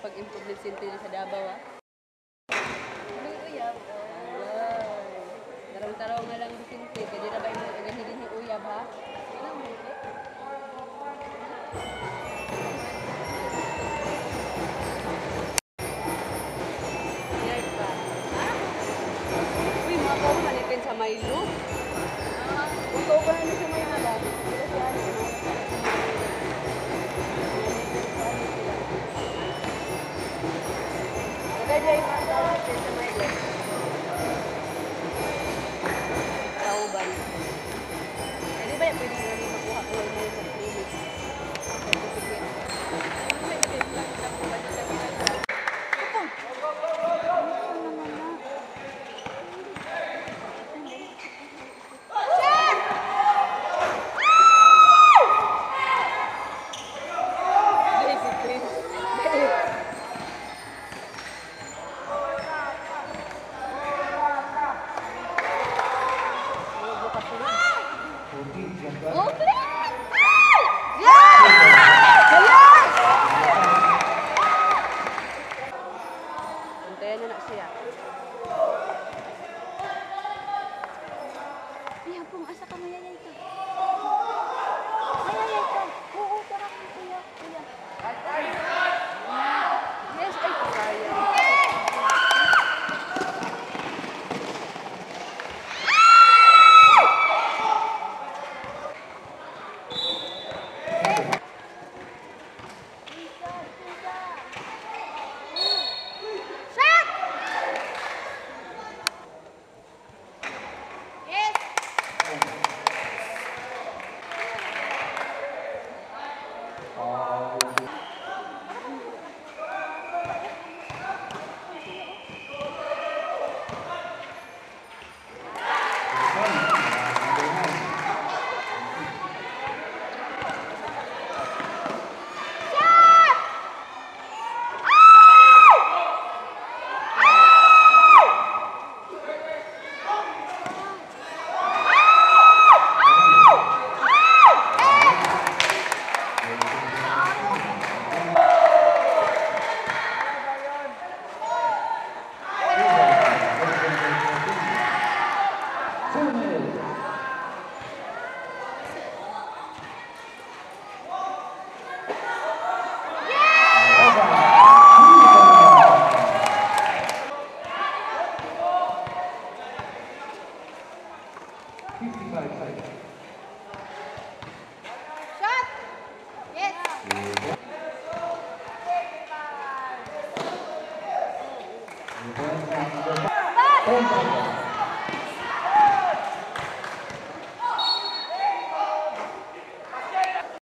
pag-improve ng sinti sa Davao, ah. Ano yung uyab? Wow. Tarong-tarong nga lang sinti. Kaya di na ba yung mga kagahilin ni Uyab, ha? Ano pa. Ha? Uy, mga ko manitin sa Milo. Ikaw ba na Kaya yung mga tao natin siya. Iya pong asa ka mayayay ka. Contra.